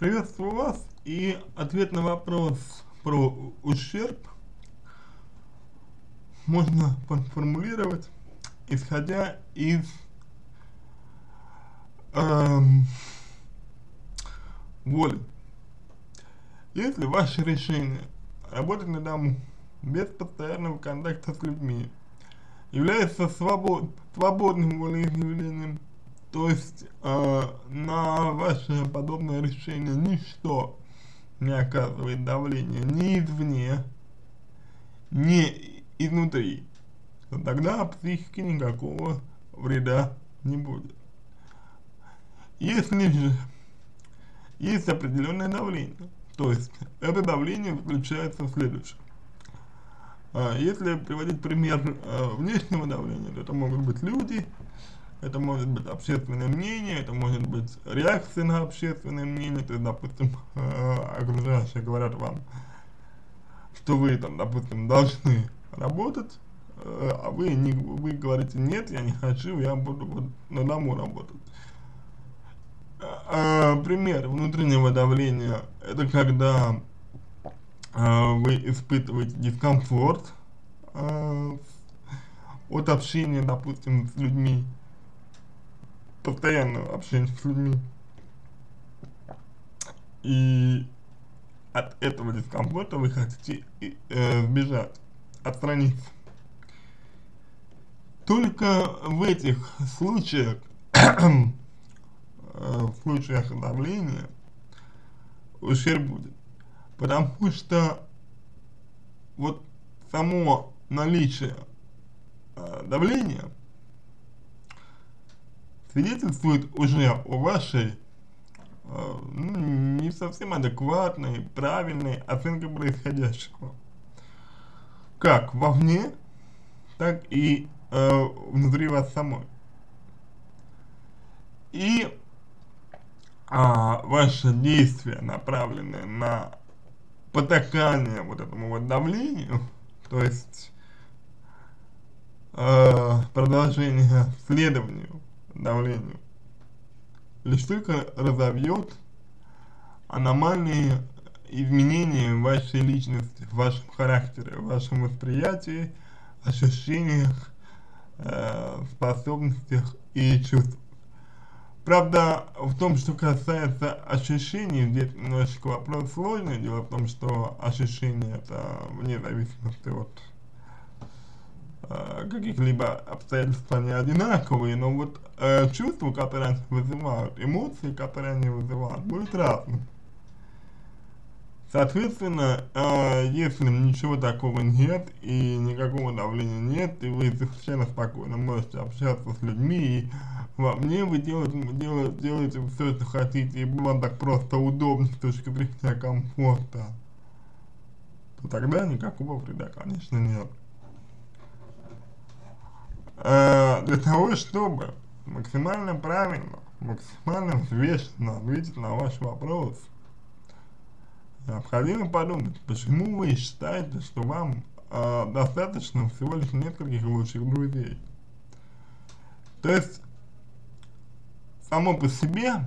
Приветствую вас и ответ на вопрос про ущерб можно формулировать исходя из эм, воли. Если ваше решение работать на дому без постоянного контакта с людьми является свобод, свободным волеизъявлением, то есть э, на ваше подобное решение ничто не оказывает давления ни извне, ни изнутри, то тогда психике никакого вреда не будет. Если же есть определенное давление, то есть это давление заключается в следующем. А, если приводить пример а, внешнего давления, то это могут быть люди, это может быть общественное мнение, это может быть реакция на общественное мнение, то есть, допустим, э, окружающие говорят вам, что вы там, допустим, должны работать, э, а вы, не, вы говорите, нет, я не хочу, я буду вот на дому работать. Э, пример внутреннего давления, это когда э, вы испытываете дискомфорт э, от общения, допустим, с людьми, постоянного общения с людьми. И от этого дискомфорта вы хотите э, сбежать, отстраниться. Только в этих случаях, э, в случаях давления, ущерб будет. Потому что вот само наличие э, давления свидетельствует уже о вашей э, ну, не совсем адекватной, правильной оценке происходящего. Как вовне, так и э, внутри вас самой. И а, ваши действия, направленные на потакание вот этому вот давлению, то есть э, продолжение следованию давлению, лишь только разовьет аномальные изменения в вашей личности, в вашем характере, в вашем восприятии, ощущениях, э, способностях и чувствах. Правда, в том, что касается ощущений, здесь немножечко вопрос сложный. Дело в том, что ощущения это вне зависимости от каких-либо обстоятельств они одинаковые, но вот э, чувства, которые они вызывают, эмоции, которые они вызывают, будут разными. Соответственно, э, если ничего такого нет и никакого давления нет, и вы совершенно спокойно можете общаться с людьми, и во мне вы делаете, делаете, делаете все, что хотите, и вам так просто удобно с точки зрения комфорта, то тогда никакого вреда, конечно, нет. Э, для того, чтобы максимально правильно, максимально взвешенно ответить на ваш вопрос, необходимо подумать, почему вы считаете, что вам э, достаточно всего лишь нескольких лучших друзей. То есть, само по себе,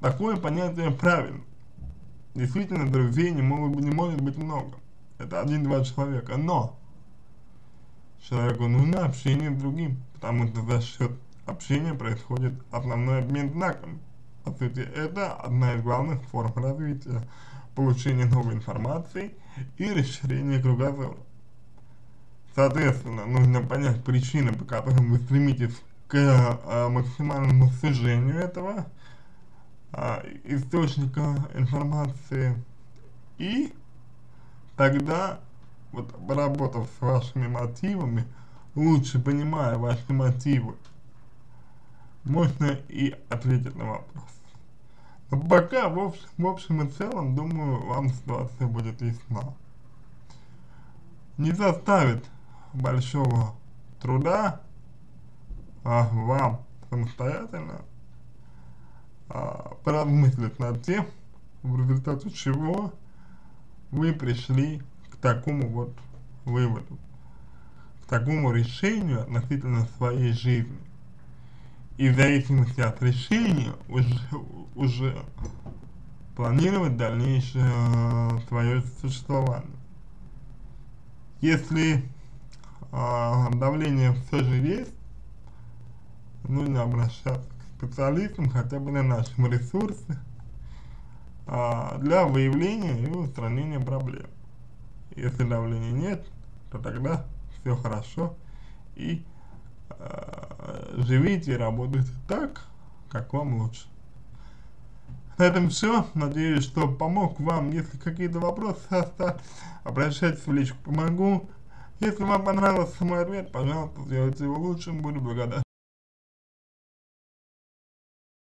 такое понятие правильно. Действительно, друзей не, могут, не может быть много. Это один-два человека. Но человеку нужно общение с другим, потому что за счет общения происходит основной обмен знаками. По сути, это одна из главных форм развития, получения новой информации и расширения кругозора. Соответственно, нужно понять причины, по которым вы стремитесь к а, максимальному сужению этого а, источника информации и тогда вот поработав с вашими мотивами, лучше понимая ваши мотивы, можно и ответить на вопрос. Но пока, в общем, в общем и целом, думаю, вам ситуация будет ясна. Не заставит большого труда а, вам самостоятельно а, поразмыслить над тем, в результате чего вы пришли такому вот выводу, к такому решению относительно своей жизни. И в зависимости от решения уже, уже планировать дальнейшее э, свое существование. Если э, давление все же есть, нужно обращаться к специалистам хотя бы на нашем ресурсе э, для выявления и устранения проблем. Если давления нет, то тогда все хорошо и э, живите и работайте так, как вам лучше. На этом все. Надеюсь, что помог вам. Если какие-то вопросы остались, обращайтесь в личку, помогу. Если вам понравился мой ответ, пожалуйста, сделайте его лучшим, буду благодарен.